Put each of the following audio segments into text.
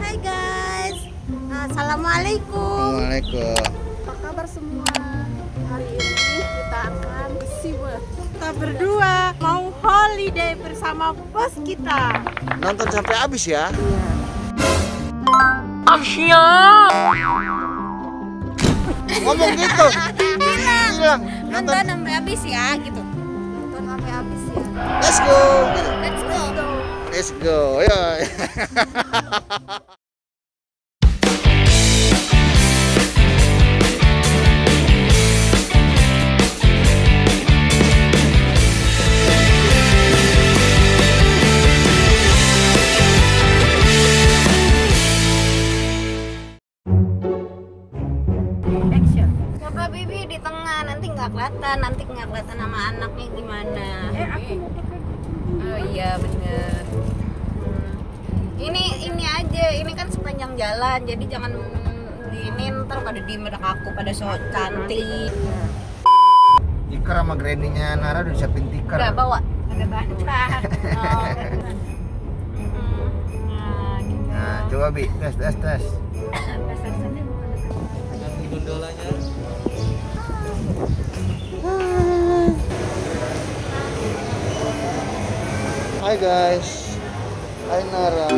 Hai guys, assalamualaikum. Assalamualaikum. Apa kabar semua? Hari ini kita akan ke SeaWorld. Kita berdua mau holiday bersama bos kita. Nonton sampai habis ya. Asia. Ngomong gitu. Bilang. Nonton. nonton sampai habis ya gitu Nonton sampai habis ya. Let's go. Gitu. let's go Let's go. jalan jadi jangan ini ntar pada diem pada aku pada so cantik Tikar sama granny-nya Nara udah siapin tikar. udah bawa ada bantal. oh. Nah gitu Nah, coba Bi, tes tes tes. Hai guys. Hai Nara.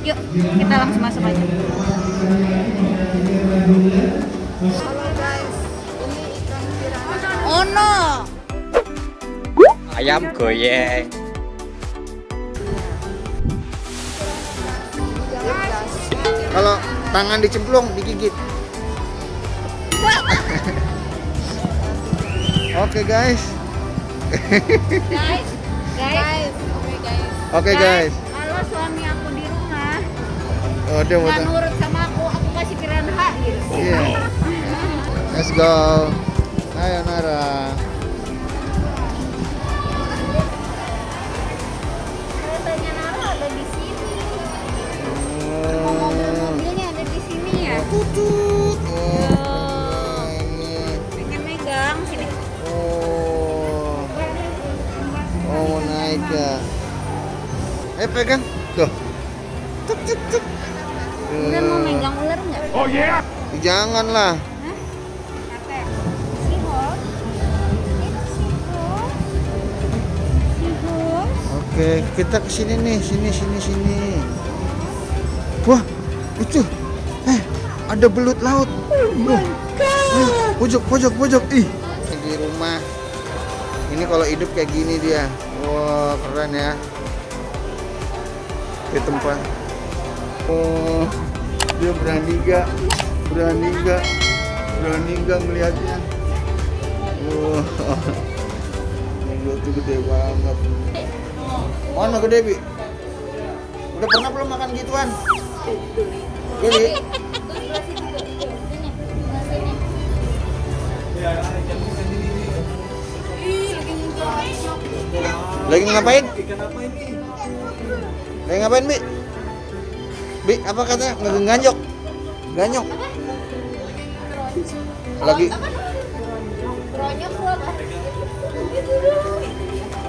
Yuk kita langsung masuk aja Halo guys, ini ikan piranha. oh no ayam goyeng Jelas. Kalau tangan dicemplung digigit. Oke guys. guys guys Oke guys. Oke guys. Kalau suami aku di rumah Oh, dia nggak nurut sama aku aku kasih piranha gitu Iya. Let's go. Ayo Nara. Keretanya Nara ada di sini Oh. mobilnya ada di sini ya Tutut. Tuh. Oh. pengen megang sini Oh. Oh, naik ya. Eh, pegang. Jangan lah. Capek. Seahorse. Itu seahorse. Seahorse. Oke, kita ke sini nih, sini sini sini. Wah, itu. Eh, ada belut laut. Oh Eh, pojok pojok pojok. Ih, di rumah. Ini kalau hidup kayak gini dia. Wah, keren ya. Di tempat. Oh, dia berani gak? Berani gak? Berani gak melihatnya? Wah, Gila tuh gede banget. Mana gede, Bi? Udah pernah belum makan gituan? Gede. Lagi ngapain? Lagi ngapain, Bi? Bi, apa katanya? Ngeganjok. Ganjok. Lagi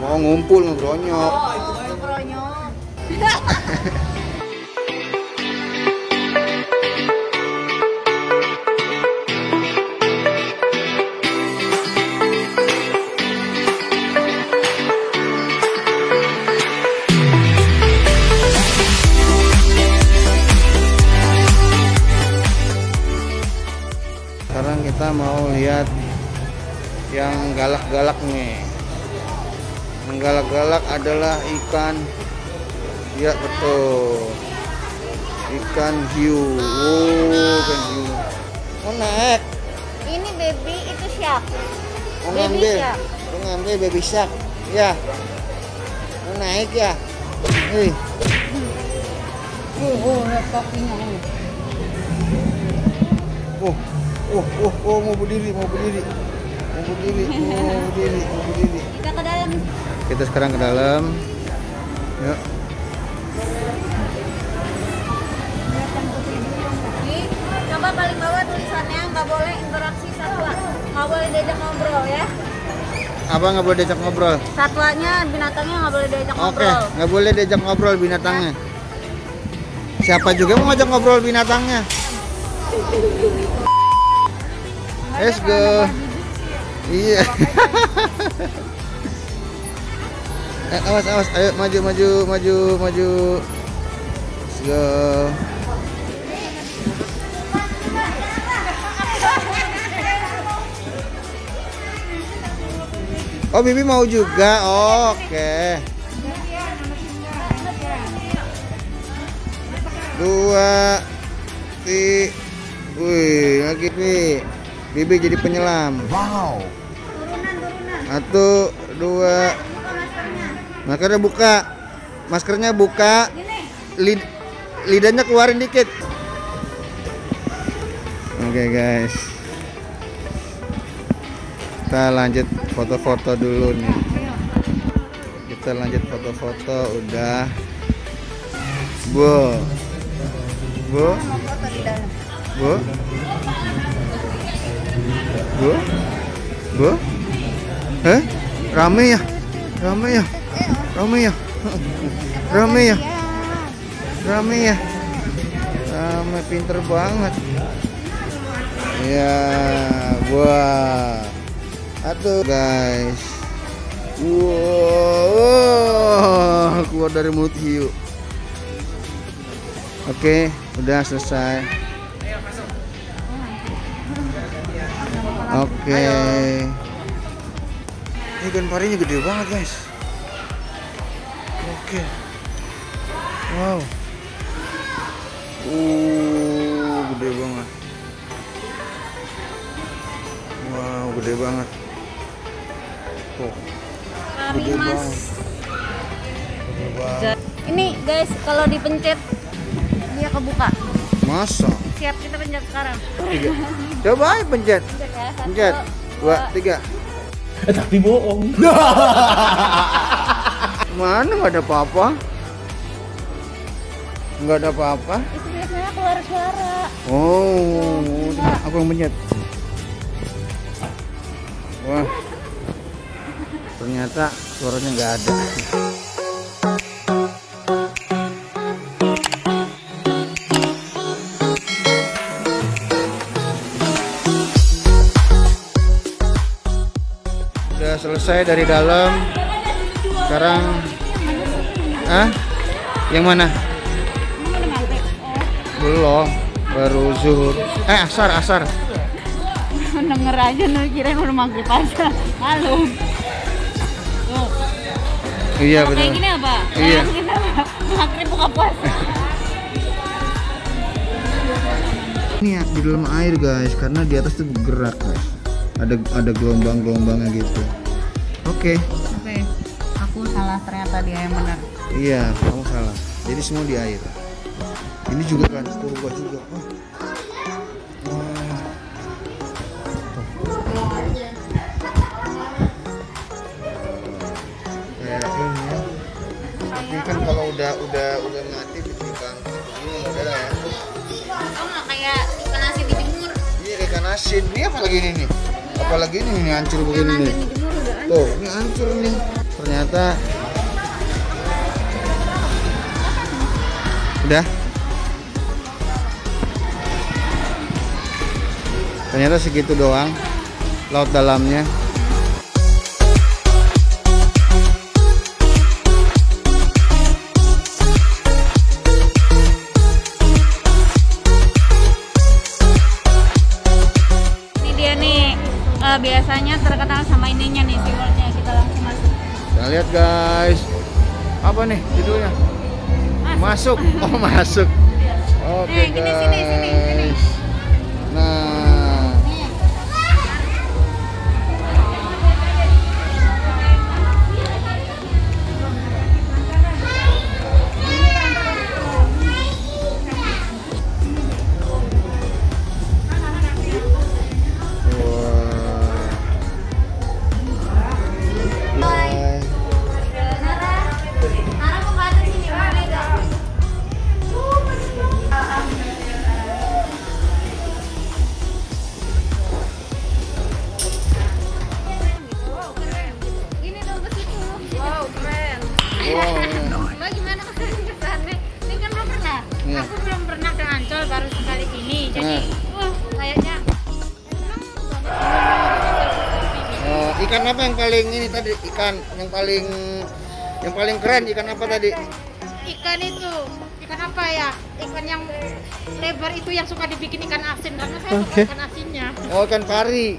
mau ngumpul ngegronyok. Oh. Yang galak-galak adalah ikan. Ya betul. Ikan hiu. Oh, ikan hiu. Mau naik. Ini baby itu shark. Mau Baby ngambil. shark. Mau ngambil baby shark. Ya. Mau naik ya. Hei. Oh, oh, kakinya. Oh, oh, oh, oh, mau berdiri, mau berdiri. Mau mau berdiri, mau berdiri, mau berdiri. Kita ke dalam. Kita sekarang ke dalam. Yuk. Coba paling bawah tulisannya nggak boleh interaksi satwa, nggak boleh diajak ngobrol ya. Apa nggak boleh diajak ngobrol? Satwanya, binatangnya nggak boleh diajak Oke, ngobrol. nggak boleh diajak ngobrol binatangnya. Siapa juga mau ngajak ngobrol binatangnya? Let's go. Iya. eh, awas awas, ayo maju maju maju maju. Let's go. Oh, Bibi mau juga. Oke. Dua. Ti. Wih, lagi Bi. Bibi jadi penyelam. Wow. Satu, dua. Maskernya buka. Maskernya buka. Lid lidahnya keluarin dikit. Oke, guys. Kita lanjut foto-foto dulu nih. Kita lanjut foto-foto udah. Bu. Bu. Bu. Bu. Bu. Eh? Rame ya? Rame ya? Rame ya? Rame ya? Rame ya? Rame pinter banget. Ya, wah. Atuh guys. Wow, keluar dari mulut hiu. Oke, udah selesai. Oke. Ini ikan parinya gede banget, guys. Oke. Wow. Uh, gede banget. Wow, gede banget. Tuh, Pari Gede mas. banget. gede banget. Ini guys, kalau dipencet dia kebuka. Masa? Siap kita pencet sekarang. Tiga. Coba aja pencet. Pencet ya. Satu, Pencet. Dua, tiga. Eh, tapi bohong. Mana nggak ada apa-apa? Nggak ada apa-apa. Itu biasanya keluar suara. Oh, aku yang pencet. Wah, ternyata suaranya nggak ada. Selesai dari dalam. Sekarang, ah, yang mana? Belum, baru zuhur. Eh, asar, asar. Denger aja nih kirain udah maghrib aja. Halo. Tuh. Iya Kayak betul. gini apa? Iya. Kayak gini apa? Maghrib buka puasa. Ini ya di dalam air guys, karena di atas tuh bergerak guys. Ada ada gelombang-gelombangnya gitu. Oke, Oke. Aku salah ternyata dia yang benar. iya kamu salah. Jadi semua di air. Ini juga kan purba juga. Ini ya. Tapi kan kalau udah udah udah mati ini udah ya. Kayak ikan asin dijemur. Iya ikan asin. Ini apa lagi ini nih? Apalagi ini ini hancur begini nih. Tuh, ini hancur nih. Ternyata udah. Ternyata segitu doang laut dalamnya. Kita lihat guys. Apa nih judulnya? Masuk. Oh, masuk. Oke, Eh, sini, sini, sini. guys. Nah, Ikan yang paling yang paling keren ikan apa tadi? ikan itu ikan apa ya? Ikan yang lebar itu yang suka dibikin ikan asin karena saya suka ikan asinnya. Oh, ikan pari.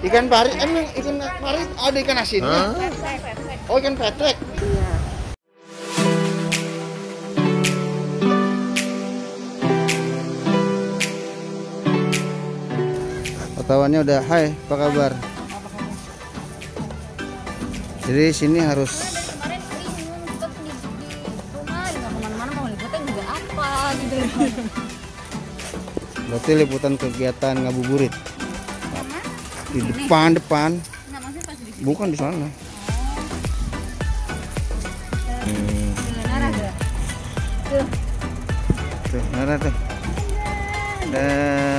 Ikan pari, emang ikan pari ada ikan asinnya? Oh, ikan petrek. Wartawannya udah, hai, apa kabar? Jadi sini harus Kemarin bingung kita di, di rumah nggak ke mana-mana mau liputan juga apa gitu. berarti liputan kegiatan ngabuburit? Di depan depan. Di bukan di sana. Nara ada. Tuh. tuh. Tuh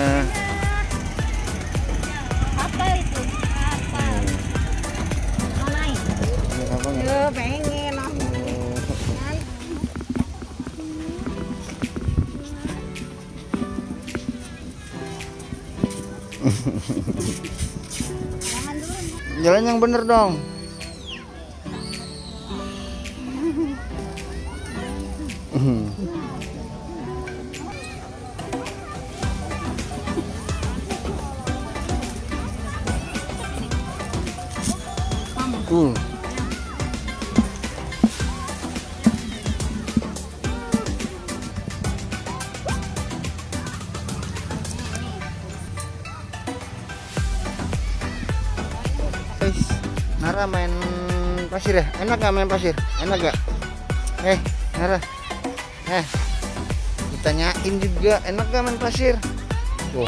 jalan yang bener dong Main pasir ya? Enak gak main pasir? Enak gak? Eh, Nara. Eh, ditanyain juga, enak gak main pasir? Tuh.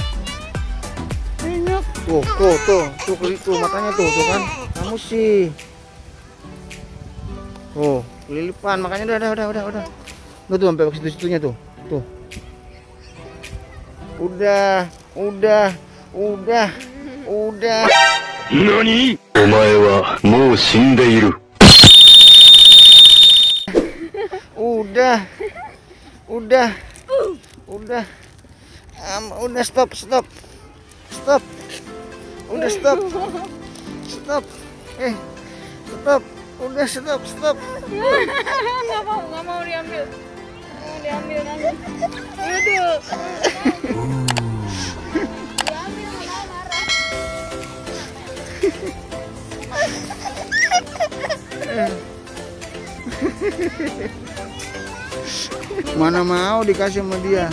Enak. Tuh, tuh, tuh, tuh, keli- tuh, matanya tuh, tuh kan. Kamu sih. Tuh, kelilipan, makanya udah, udah, udah, udah, udah. Tuh, tuh, sampai ke situ-situnya tuh. Tuh. Udah, udah, udah, udah. NANI? Omae wa mou. Udah. Udah. Udah. Um, udah stop, stop. Stop. Udah stop. Stop. Eh. Stop. Udah stop, stop. Enggak mau, enggak mau diambil. Mau diambil nanti. Mana mau dikasih sama dia?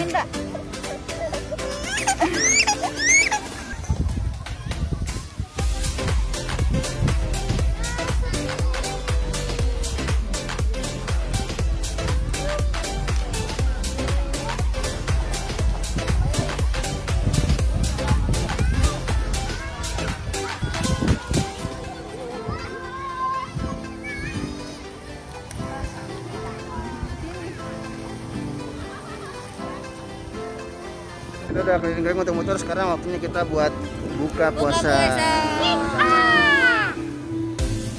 Minta Kita udah keliling-keliling muter-muter sekarang waktunya kita buat buka puasa.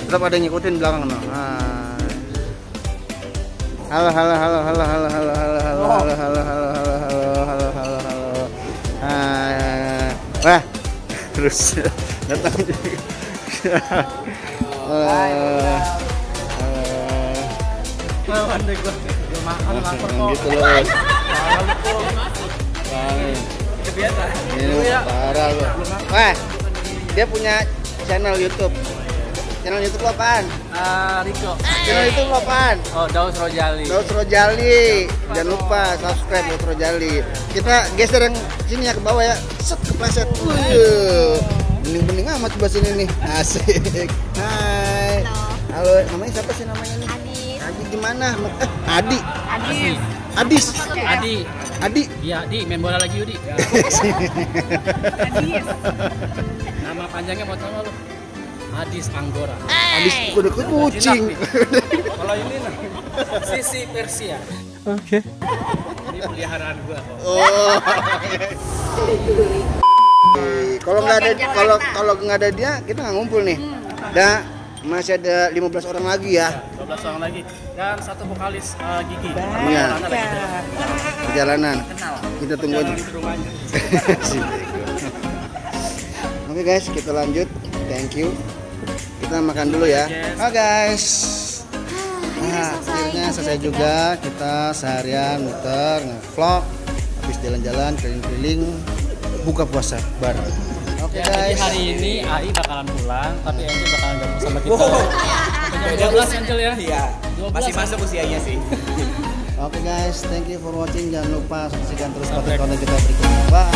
Tetap ada yang ngikutin belakang no. Halo halo halo halo halo halo halo halo halo halo halo halo halo halo halo halo. Wah. Terus datang juga. Halo. Halo. Gitu loh. Ini parah lu. Wah, dia punya channel YouTube. Channel YouTube lo apaan? Ah, Riko. Channel YouTube lo apaan? Oh, Daus Rojali. Daud Rojali. Jangan lupa subscribe Daud Rojali. Kita geser yang sini ya ke bawah ya. Set kepleset. Wih. Bening-bening amat sebelah sini nih. Asik. Hai. Halo, namanya siapa sih namanya nih? Adi Adi gimana? Eh, Adi. Adi Adis. Adi. Adi. Iya, Di, main bola lagi Udi. Nama panjangnya mau tahu lu? Adis Anggora. Adis udah ke kucing. Kalau ini nah, Sisi Persia. Oke. Ini peliharaan gua kok. Oh. kalau nggak ada kalau kalau nggak ada dia kita nggak ngumpul nih. Dan masih ada 15 orang lagi ya. 12 orang lagi dan satu vokalis eh, Gigi. Iya. Lagi? Perjalanan. Kita tunggu aja. Oke guys, kita lanjut. Thank you. Kita makan dulu ya. Oke guys. Nah, akhirnya selesai juga kita seharian muter nge-vlog habis jalan-jalan keliling-keliling buka puasa bareng. Oke Ya, jadi guys. hari ini AI bakalan pulang, tapi Angel bakalan gabung sama kita. Sampai 12 Angel ya. Iya. 12 Masih masuk usianya sih. Oke guys, thank you for watching. Jangan lupa saksikan terus konten-konten kita berikutnya. Bye.